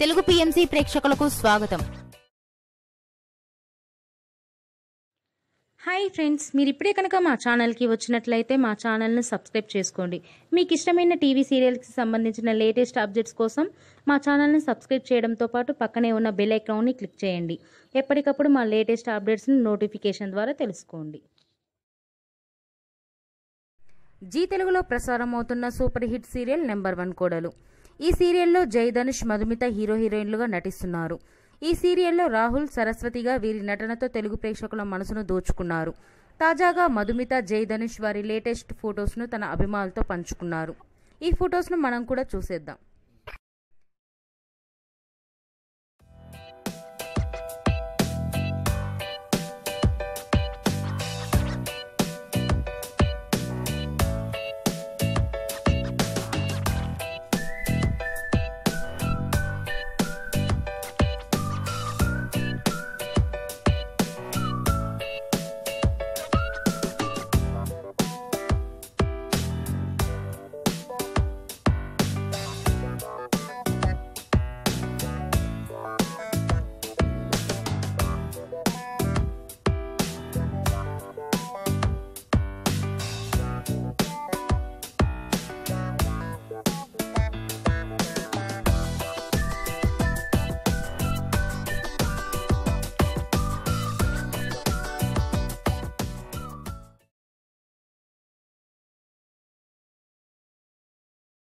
Telugu PMC ప్రేక్షకులకు స్వాగతం. Hi friends మీరు ఇప్పుడే కనుక మా ఛానల్కి వచ్చినట్లయితే మా ఛానల్ను సబ్స్క్రైబ్ చేసుకోండి. మీకు ఇష్టమైన టీవీ సీరియల్స్కి సంబంధించిన లేటెస్ట్ అప్డేట్స్ కోసం మా ఛానల్ని సబ్స్క్రైబ్ చేయడంతో పాటు పక్కనే ఉన్న బెల్ ఐకాన్ని క్లిక్ చేయండి. ఎప్పటికప్పుడు మా లేటెస్ట్ అప్డేట్స్ని నోటిఫికేషన్ ద్వారా తెలుసుకోండి. జీ తెలుగులో ప్రసారం అవుతున్న super hit serial number one కోడలు. ఈ సీరియల్లో జై ధనుష్ మధుమిత హీరో హీరోయిన్లుగా నటిస్తున్నారు. ఈ సీరియల్లో రాహుల్ సరస్వతిగా వీరి నటనతో తెలుగు ప్రేక్షకుల మనసును దోచుకున్నారు. తాజాగా మధుమిత జై ధనుష్ వారి లేటెస్ట్ ఫొటోస్ను తన అభిమానులతో పంచుకున్నారు. ఈ ఫొటోస్ను మనం కూడా చూసేద్దాం.